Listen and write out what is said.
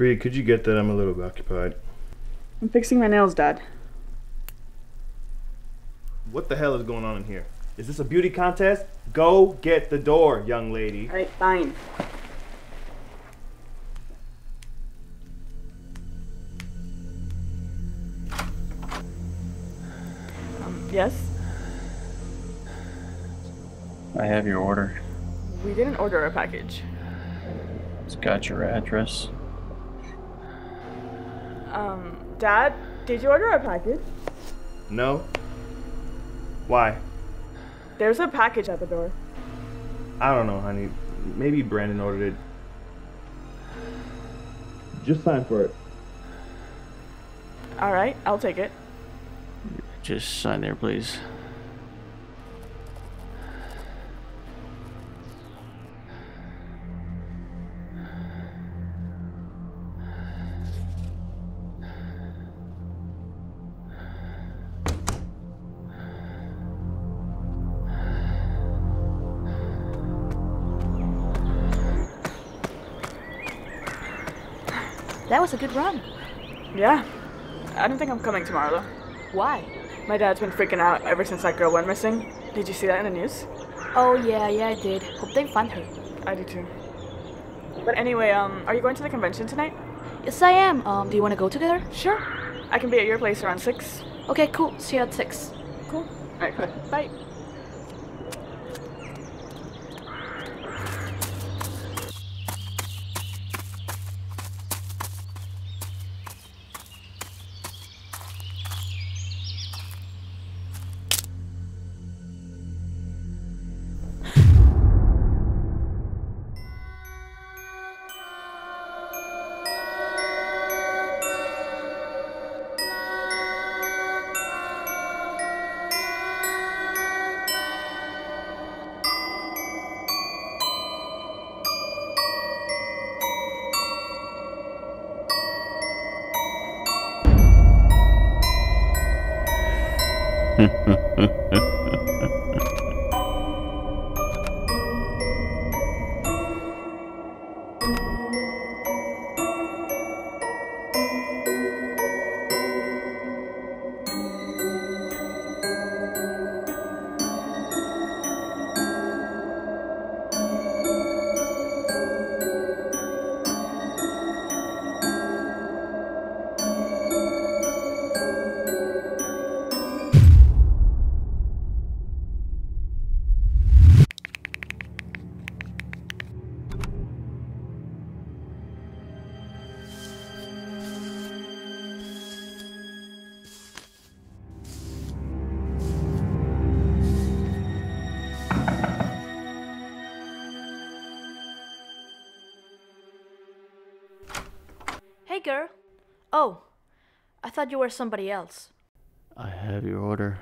Bree, could you get that? I'm a little occupied. I'm fixing my nails, Dad. What the hell is going on in here? Is this a beauty contest? Go get the door, young lady. Alright, fine. Um, yes? I have your order. We didn't order a package. It's got your address. Um, Dad, did you order a package? No? Why? There's a package at the door. I don't know, honey. Maybe Brandon ordered it. Just sign for it. Alright, I'll take it. Just sign there, please. That was a good run. Yeah. I don't think I'm coming tomorrow, though. Why? My dad's been freaking out ever since that girl went missing. Did you see that in the news? Oh yeah, yeah I did. Hope they find her. I do too. But anyway, um, are you going to the convention tonight? Yes I am. Um, do you want to go together? Sure. I can be at your place around 6. Okay, cool. See you at six. Cool. Alright, good. Bye. Ha ha ha ha. Hey girl. Oh, I thought you were somebody else. I have your order.